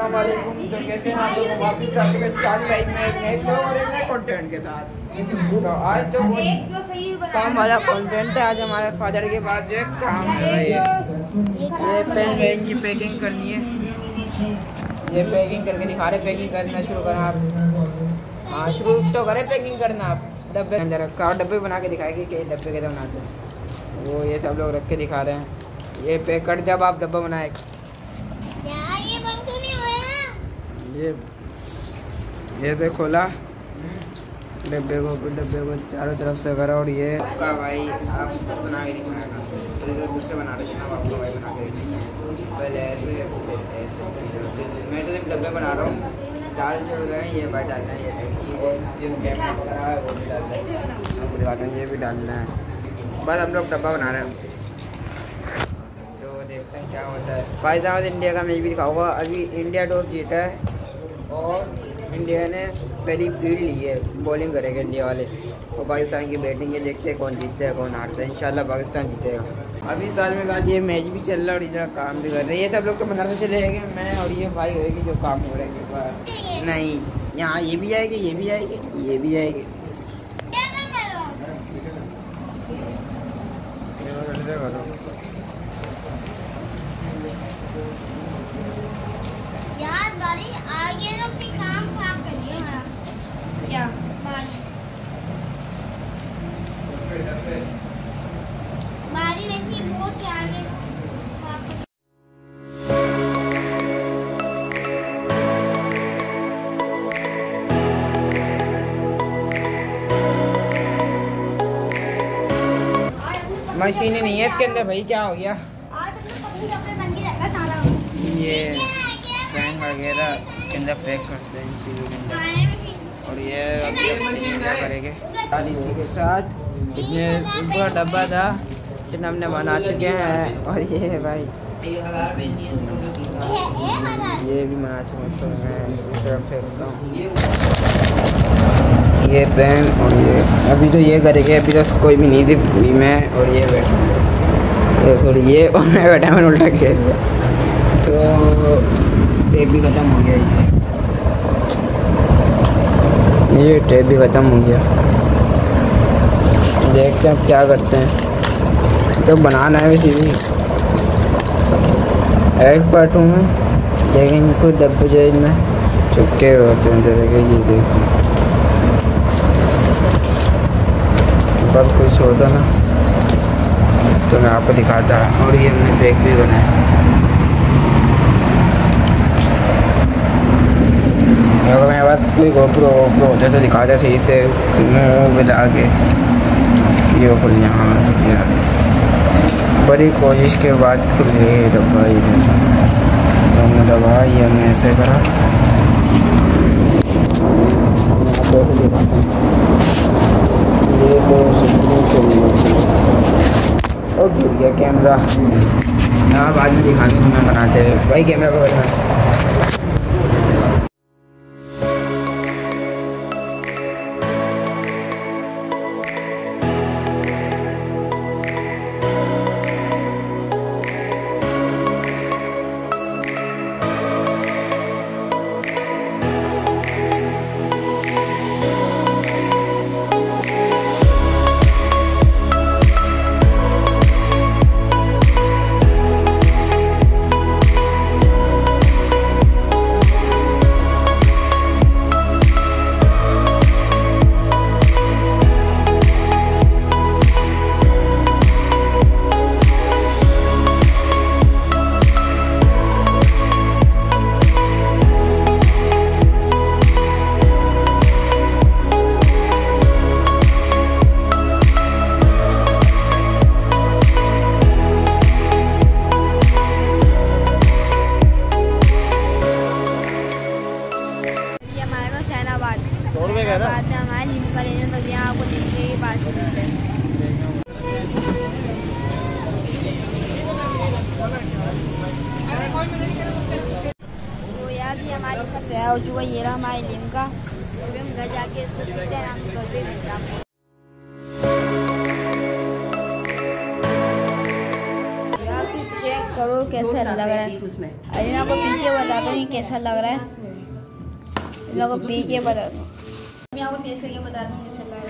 वालेकुम तो कैसे हैं आप लोग? वापस आपके लिए चाँद लाइव में एक नए ब्लॉग और एक नए कंटेंट के साथ। तो आज तो काम वाला कंटेंट है आज हमारे फादर के पास जो है काम है। ये ये पेन वेन की पैकिंग करनी है। ये पैकिंग करके दिखा रहे पैकिंग करना शुरू करें आप। हाँ शुरू तो करें पैकिंग करना आप। डब्बे अंदर रखा और डब्बे बना के दिखाएगी कि डब्बे कैसे बनाते हैं। वो ये सब लोग रख के दिखा रहे हैं। ये पैकेट जब आप डब्बा बनाए यार ये बंद क्यों नहीं होया ये ये पे खोला डब्बे को डब्बे को चारों तरफ़ से करा और ये आपका भाई आप बना के दिखाएगा फिर इधर दूसरे बना रहे हैं आपका भाई बना के दिखाएगा। पहले ऐसे ऐसे मैं तो सिर्फ़ डब्बे बना रहा हूँ। दाल जो रहे हैं ये भाई डालना है ये और जो कैमरा पकड़ा है वो भी डालना है। दिखाते हैं ये भी डालना है। बस हम लोग डब्बा बना रहे हैं। तो देखते हैं क्या होता है। फ़ायदा इंडिया का मैच भी दिखाऊँगा। अभी इंडिया टॉस जीता है। और इंडिया ने पहली फ़ील्ड ली है बॉलिंग करेगा इंडिया वाले। और पाकिस्तान की बैटिंग है देखते हैं कौन जीतता है, कौन हारता है। इंशाल्लाह पाकिस्तान जीतेगा। अभी साल में बाद ये मैच भी चल रहा है और इधर काम भी कर रहे हैं। ये सब लोग तो मदरसे चले जाएँगे मैं और ये भाई होएगी जो काम हो रहे हैं नहीं, यहाँ ये भी जाएगी ये भी जाएगी ये भी कर रहा यार गाड़ी आगे अपनी काम खराब कर दिया हमारा क्या बारी बारी वैसी बहुत आगे खराब मशीन ही नहीं है इसके अंदर भाई क्या हो गया? वगैरह के अंदर पैक करते हैं इन चीज़ों के अंदर। और ये अभी अपने क्या करेंगे? इसी के साथ इतने पूरा डब्बा था जितना हमने बना चुके हैं। और ये है भाई। ये भी बना चुके हैं। तो मैं इस तरफ़ फेंकता हूँ। ये पेन और ये अभी तो ये करेंगे। अभी तो कोई भी नहीं थी में और ये बैठा सॉरी ये और मैं बैठा मैंने उल्टा किया। तो टेप भी ख़त्म हो गया ये। ये टेप भी ख़त्म हो गया। देखते हैं क्या करते हैं। तो बनाना है वैसे भी। एक्सपर्ट हूँ मैं। लेकिन कुछ डब्बे जो इनमें चुपके होते हैं, जैसे कि ये देखो बस कुछ होता ना। तो मैं आपको दिखाता। और ये हमने बैग भी बनाया। पास कोई गोप्रो वोप्रो होता तो दिखाता सही से। मिला के ये खुल यहाँ बड़ी कोशिश के बाद खुल गई डब्बा ये तो हमने दबा ये हमने ऐसे करा। ये तो के और गिर गया कैमरा हाँ बाद में दिखाने तुम्हें बनाते भाई कैमरा पकड़ना हो चुका ये रहा हमारे लिमका अभी हम घर जाके इसको पीते हैं हम घर पे मिलते हैं चेक करो कैसा लग रहा है मैं आपको पी के हूँ ये कैसा लग रहा है मैं आपको पी के बताता हूँ मैं आपको टेस्ट करके बताता हूँ कैसा लग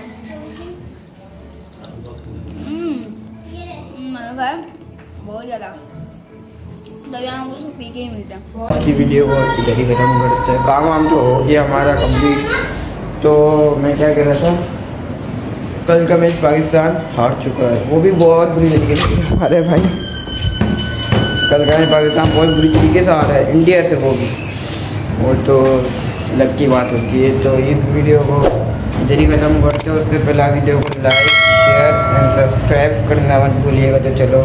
रहा है बहुत ज़्यादा के ही है वीडियो इधर ही ख़त्म करते हैं। काम वाम तो हो गया हमारा कंप्लीट तो मैं क्या कह रहा था? कल का मैच पाकिस्तान हार चुका है। वो भी बहुत बुरी तरीके से हारे भाई। कल का मैच पाकिस्तान बहुत बुरी तरीके से हारा है। इंडिया से वो भी। वो तो लग की बात होती है। तो इस वीडियो को इधर ही ख़त्म करते हैं। उससे पहला वीडियो को लाइक शेयर एंड सब्सक्राइब करना मत भूलिएगा। तो चलो